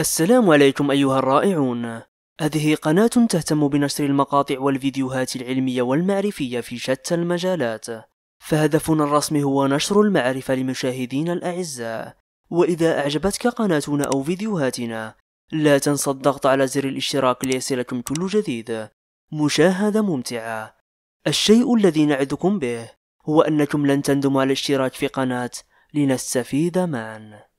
السلام عليكم أيها الرائعون. هذه قناة تهتم بنشر المقاطع والفيديوهات العلمية والمعرفية في شتى المجالات. فهدفنا الرسمي هو نشر المعرفة لمشاهدينا الأعزاء. وإذا أعجبتك قناتنا أو فيديوهاتنا لا تنسى الضغط على زر الاشتراك ليصلكم كل جديد. مشاهدة ممتعة. الشيء الذي نعدكم به هو أنكم لن تندموا على الاشتراك في قناة لنستفيد معا.